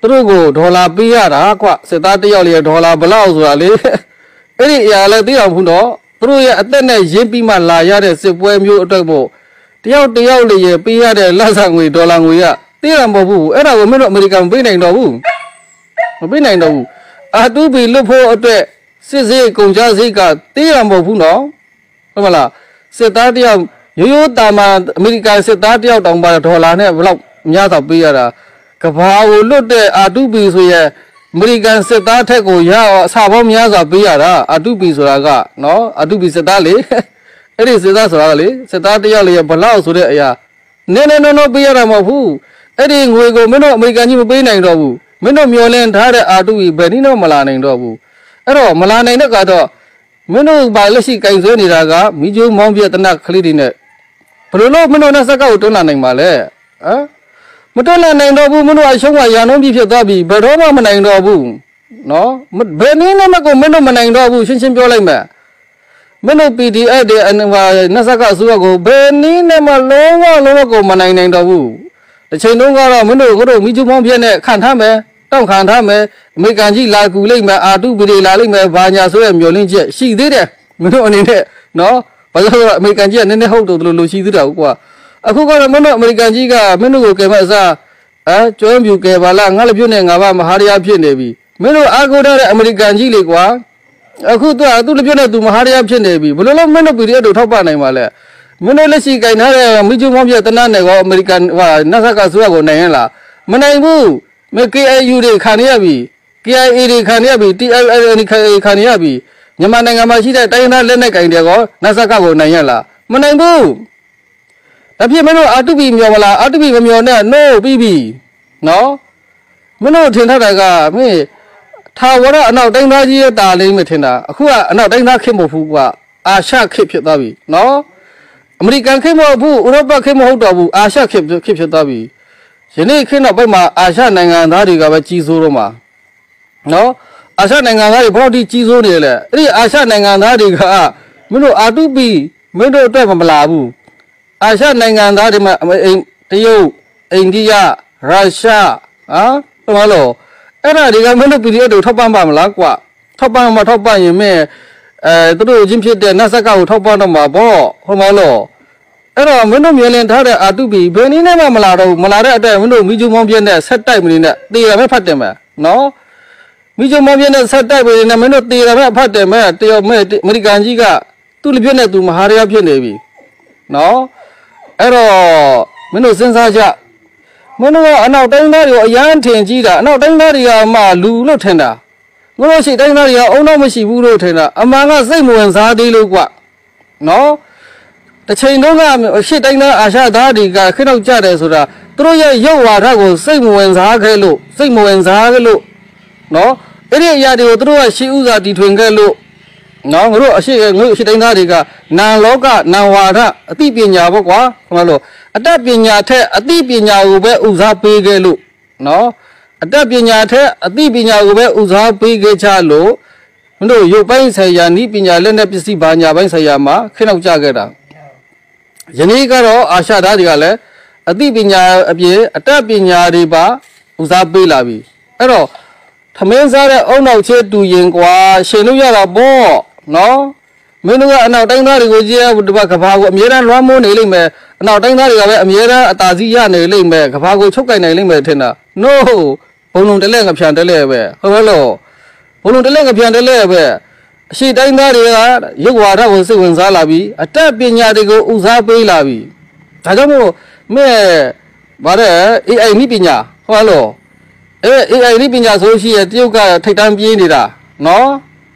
သူတို့ကိုဒေါ်လာပေးရတာကွစစ်သားတယောက်လေးဒေါ်လာဘလောက်ဆိုတာလေအဲ့ဒီအရာလည်းသိအောင်ဘူးတော့သူတို့ရဲ့အသက်နဲ့ရင်းပြီးမှလာရတဲ့စစ်ပွဲမျိုးအတွက်ပေါ့တယောက်တယောက်လေးရပေးရတဲ့လက်ဆောင်ငွေဒေါ်လာငွေကသိရမှာမဟုတ်ဘူးအဲ့ဒါကိုမင်းတို့အမေရိကန်မပေးနိုင်တော့ဘူးမပေးနိုင်တော့ဘူးအာတူဘီလွတ်ဖို့အတွက်စစ်စေးကုန်ကြစိတ်ကသိရမှာမဟုတ်ဘူးနော်ဟုတ်မလားစစ်သားတယောက်ရိုးရိုးတာမန်အမေရိကန်စစ်သားတယောက်တောင်ပါဒေါ်လာနဲ့ဘယ်လောက်များတော့ပေးရတာ ကဘာကိုလွတ်တဲ့အာတူဘီဆိုရဲ့အမေရိကန်စစ်သားထက်ကိုရအောင်အစာပေါင်းများစွာပေးရတာအာတူဘီဆိုတာကနော်အာတူဘီစစ်သားလေအဲ့ဒီစစ်သားဆိုတာကလေစစ်သားတယောက်လေဘလောက်ဆိုတဲ့အရာနည်းနည်းနော်ပေးရတာမဟုတ်ဘူးအဲ့ဒီငွေကိုမင်းတို့အမေရိကန်ကြီးမပေးနိုင်တော့ဘူးမင်းတို့မျောလင်းထားတဲ့အာတူဘီဘယ်နည်းတော့မလာနိုင်တော့ဘူးအဲ့တော့မလာနိုင်တဲ့ကတော့မင်းတို့ဘာလက်ရှိကင်ဆွဲနေတာကမိကျိုးမောင်းပြတနကလေးတွေနဲ့ဘယ်လိုလို့မင်းတို့နဲ့စက်ကောက်တွန်းလာနိုင်ပါလဲဟမ် မတွန်းလာနိုင်တော့ဘူးမင်းတို့အရှုံးကရာနှုန်းပြဖြစ်သွားပြီဘယ်တော့မှမနိုင်တော့ဘူးနော်ဘယ်နည်းနဲ့မှကိုမင်းတို့မနိုင်တော့ဘူးရှင်းရှင်းပြောလိုက်မယ်မင်းတို့ PDF တွေအနဘာနတ်စကအစိုးရကိုဘယ်နည်းနဲ့မှလုံးဝလုံးဝကိုမနိုင်နိုင်တော့ဘူးတစ်ချိန်လုံးကတော့မင်းတို့တို့မိကျုံမောင်းပြနဲ့ခံထားမယ်တောက်ခံထားမယ်အမေရိကန်ကြီးလာကူလိုက်မယ်အာတုပရိလာလိုက်မယ်ဘာညာဆိုရမျောလင်းချက်ရှိသေးတယ်မင်းတို့အနေနဲ့နော်ဘာလို့လဲအမေရိကန်ကြီးကနည်းနည်းဟုတ်တော့လို့လို့ရှိသေးတာကွာ အခုကတော့မင်းတို့အမေရိကန်ကြီးကမင်းတို့ကိုကယ်မအစားအဲကျွမ်းပြူကယ်ပါလားငါလည်းပြုတ်နေငါဘာမဟာရယာဖြစ်နေပြီမင်းတို့အားကိုးထားတဲ့အမေရိကန်ကြီးလေကွာအခုသူကသူ့လည်းပြုတ်နေသူမဟာရယာဖြစ်နေပြီဘယ်လိုလဲမင်းတို့ပြည်ရတို့ထောက်ပနိုင်ပါလဲမင်းတို့လက်ရှိကင်ထားတဲ့မိကျုံမောင်းပြတနတ်နယ်ကောအမေရိကန်ဟာနတ်ဆက်ကဆိုရကိုနိုင်ရင်လားမနိုင်ဘူးမ KAU တွေခံရပြီ KIA တွေခံရပြီ TLL တွေခံရပြီမြန်မာနိုင်ငံမှာရှိတဲ့တိုင်းသားလက်နက်ကင်တွေကောနတ်ဆက်ကကိုနိုင်ရလားမနိုင်ဘူး ဒါဖြစ်မလို့အာတုပီမျောမလားအာတုပီမမျောနဲ့ no ပြီးပြီနော်မင်းတို့ထင်ထားတာကမင်းထာဝရအနောက်တိုင်းသားကြီးရဲ့တာလေးမထင်တာအခုကအနောက်တိုင်းသားခေတ်မဟုတ်ဘူးကွာအာရှခေတ်ဖြစ်သွားပြီနော်အမေရိကန်ခေတ်မဟုတ်ဘူးဥရောပခေတ်မဟုတ်တော့ဘူးအာရှခေတ်ခေတ်ဖြစ်သွားပြီယနေ့ခေတ်နောက်ပိုင်းမှာအာရှနိုင်ငံသားတွေကပဲကြီးစိုးတော့မှာနော်အာရှနိုင်ငံသားတွေဘယ်တော့ဒီကြီးစိုးနေလဲအဲ့ဒီအာရှနိုင်ငံသားတွေကမင်းတို့အာတုပီမင်းတို့အတွက်မလာဘူး အာရှနိုင်ငံသားတွေမှာအိမ်တရုတ်အိန္ဒိယရုရှားဟမ်ဘာလို့အဲ့ဒါတွေကမင်းတို့ PDF တို့ထောက်ပံ့ပါမလားကွာထောက်ပံ့မှာထောက်ပံ့ရင်မင်းအဲသူတို့ချင်းဖြစ်တဲ့နတ်ဆက်ကကိုထောက်ပံ့တော့မှာပေါ့ဟုတ်မလို့အဲ့တော့မင်းတို့မြင်လင်ထားတဲ့အာတုပီဘယ်နည်းနဲ့မှမလာတော့ဘူးမလာတဲ့အတွက်မင်းတို့မိကျုံမောင်းပြက်နဲ့ဆက်တိုက်မနေနဲ့တေရမဲ့ဖတ်တယ်မယ်နော်မိကျုံမောင်းပြက်နဲ့ဆက်တိုက်မနေနဲ့မင်းတို့တေရမဲ့ဖတ်တယ်မဲ့တယောမဲ့အမေရိကန်ကြီးကသူ့လက်ပြက်နဲ့သူမဟာရယဖြစ်နေပြီနော် အဲ့တော့မင်းတို့စဉ်းစားကြမင်းတို့ကအနောက်တိုင်းသားတွေကိုအရန်ထင်ကြီးတာအနောက်တိုင်းသားတွေကမှလူလို့ထင်တာငါတို့ရှိတိုင်းသားတွေကအုံတော့မရှိဘူးလို့ထင်တာအမှန်ကစိတ်မဝင်စားသေးလို့ကွနော်တစ်ချိန်တုန်းကရှစ်တိုင်းသားအာရှသားတွေကခင်းတော့ကြတယ်ဆိုတာသူတို့ရဲ့ရုပ်ဝါဒကိုစိတ်မဝင်စားခဲ့လို့စိတ်မဝင်စားခဲ့လို့နော်အဲ့ဒီအရာတွေကိုသူတို့ကရှေးဥစွာတီထွင်ခဲ့လို့ နော်ငါတို့အရှိငါတို့အရှိတိုင်းသားတွေကနာလောကနာဝါဒအသိပညာပေါ့ကွာခမလို့အတတ်ပညာထက်အသိပညာကိုပဲဥစားပေးခဲ့လို့နော်အတတ်ပညာထက်အသိပညာကိုပဲဥစားပေးခဲ့ချလို့မတို့ရုပ်ပိုင်းဆိုင်ရာဤပညာလက်နဲ့ပစ္စည်းဘာညာပိုင်းဆိုင်ရာမှာခင်းတော့ကြခဲ့တာယနေ့ကတော့အာရှသားတွေကလည်းအသိပညာအပြင်အတတ်ပညာတွေပါဥစားပေးလာပြီအဲ့တော့ထမင်းစားတဲ့အုံနောက်ချဲတူရင်ကွာရှင်လို့ရတာပေါ့ နော်မင်းတို့ကအနောက်တိုင်းသားတွေကိုကြည့်ရဒီဘက်ကဘာကိုအမြဲတမ်းလွှမ်းမိုးနေလိမ့်မယ်အနောက်တိုင်းသားတွေကပဲအမြဲတမ်းအသာစီးရနေလိမ့်မယ်ကဘာကိုချုပ်ကင်နိုင်လိမ့်မယ်ထင်တာ no ဘုံလုံးတလဲငဖြန်တလဲပဲဟုတ်ပဲလို့ဘုံလုံးတလဲငဖြန်တလဲပဲအရှိတိုင်းသားတွေကရုပ်ဝါဒကိုစိတ်ဝင်စားလာပြီးအတတ်ပညာတွေကိုဥစားပေးလာပြီးဒါကြောင့်မို့မဲ့ဗါတဲ့ AI နိပညာဟုတ်လို့အဲ AI နိပညာဆိုရှိရတရုတ်ကထိတ်တန်းပြေးနေတာနော်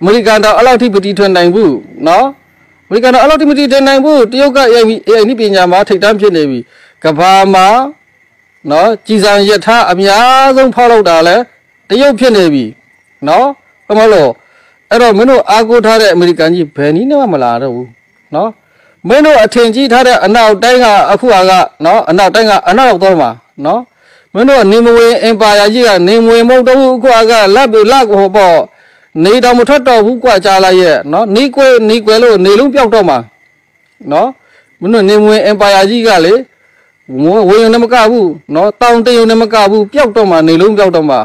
အမေရိကန်တော့အဲ့လောက်ထိပတိထွန်းနိုင်ဘူးနော်အမေရိကန်တော့အဲ့လောက်ထိပတိထွန်းနိုင်ဘူးတရုတ်က AI AI နိပညာမှာထိတ်တန်းဖြစ်နေပြီကဘာမှာနော်ကြည်စံရထားအများဆုံးဖောက်လောက်တာလဲတရုတ်ဖြစ်နေပြီနော်ဟုတ်မလို့အဲ့တော့မင်းတို့အားကိုးထားတဲ့အမေရိကန်ကြီးဘယ်နည်းနဲ့မှမလာတော့ဘူးနော်မင်းတို့အထင်ကြီးထားတဲ့အနောက်တိုင်းကအခုကနော်အနောက်တိုင်းကအနောက်တော့မှာနော်မင်းတို့နေမဝင်အင်ပါယာကြီးကနေမဝင်မဟုတ်တော့ဘူးအခုကလက်ပြီးလက်ဟောပေါ့ နေတော့မထွက်တော့ဘူးကွာကြားလိုက်ရဲ့နော်နေကွယ်နေကွယ်လို့နေလုံးပြောက်တော့မှာနော်မင်းတို့နေမဝင်အင်ပါယာကြီးကလေဝေယုံနဲ့မကဘူးနော်တောင်တယုံနဲ့မကဘူးပျောက်တော့မှနေလုံးပျောက်တော့မှ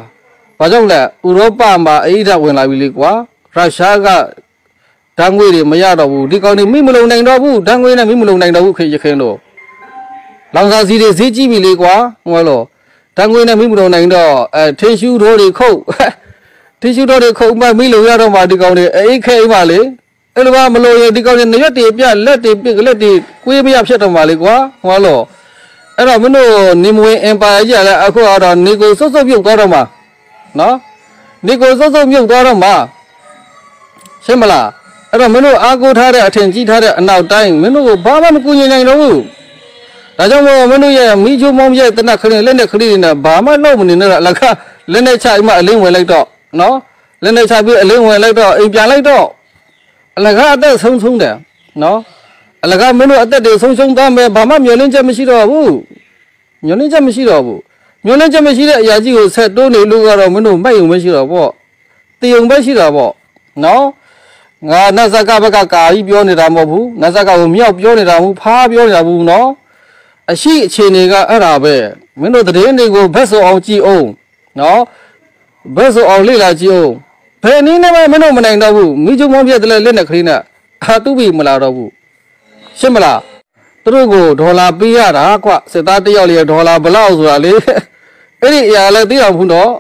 ဘာကြောင့်လဲဥရောပမှာအအိဓာဝင်လာပြီလေကွာရုရှားကဓာတ်ငွေတွေမရတော့ဘူးဒီကောင်တွေမိမလုံနိုင်တော့ဘူးဓာတ်ငွေနဲ့မိမလုံနိုင်တော့ဘူးခေရခင်တော့လောင်စာစီတွေဈေးကြီးပြီလေကွာဟောလို့ဓာတ်ငွေနဲ့မိမလုံနိုင်တော့အဲထင်းရှူးတို့တွေခုတ် ထင်းရှူးတို့တွေခုတ်မှမိလုံရတော့မှဒီကောင်တွေအိတ်ခဲအိမ်ပါလေအဲ့လိုမှမလို့ရဒီကောင်တွေနရွက်တွေပြလက်တွေပြလက်တွေကွေးမရဖြစ်တော့မှလေကွာဟောလို့အဲ့တော့မင်းတို့နေမဝင်အင်ပါယာကြီးကလည်းအခုတော့နေကိုစုပ်စုပ်ပြုတ်သွားတော့မှနော်နေကိုစုပ်စုပ်မြုပ်သွားတော့မှရှင်းမလားအဲ့တော့မင်းတို့အားကိုးထားတဲ့အထင်ကြီးထားတဲ့အနောက်တိုင်းမင်းတို့ကိုဘာမှမကူညီနိုင်တော့ဘူးဒါကြောင့်မို့မင်းတို့ရဲ့မိချိုးမောင်းရဲ့တနက်ခလေးလက်နဲ့ခလေးတွေနဲ့ဘာမှလုပ်မနေနဲ့အလကလက်နဲ့ချအိမ်မအလင်းဝင်လိုက်တော့ နော်လက်နဲ့ချပြီးအလင်းဝင်လိုက်တော့အိမ်ပြန်လိုက်တော့အလကအသက်ဆုံးဆုံးတယ်နော်အလကမင်းတို့အသက်တွေဆုံးဆုံးသားမယ်ဘာမှမျောလင်းချက်မရှိတော့ဘူးမျောလင်းချက်မရှိတော့ဘူးမျောလင်းချက်မရှိတဲ့အရာကြီးကိုဆက်တိုးနေလို့ကတော့မင်းတို့မိုက်ုံမရှိတော့ပေါ့တည်ုံပဲရှိတာပေါ့နော်ငါနတ်ဇက်ကဘက်ကကာကြီးပြောနေတာမဟုတ်ဘူးနတ်ဇက်ကကိုမြောက်ပြောနေတာမဟုတ်ဖားပြောနေတာဘူးနော်အရှိအခြေအနေကအဲ့ဒါပဲမင်းတို့သတင်းတွေကိုဘက်ဆိုအောင်ကြည့်အောင်နော် ဘက်ဆိုအောင်လေ့လာကြည့်အောင်ဘယ်နည်းနဲ့မှမင်းတို့မနိုင်တော့ဘူးမိချုံမောင်းပြတဲ့လက်နဲ့ခရီးနဲ့အာတူပြီမလာတော့ဘူးရှင်းမလားသူတို့ကိုဒေါ်လာပေးရတာကွစစ်သားတယောက်လေးဒေါ်လာဘလောက်ဆိုတာလေအဲ့ဒီအရာလည်းသိအောင်ဘူးတော့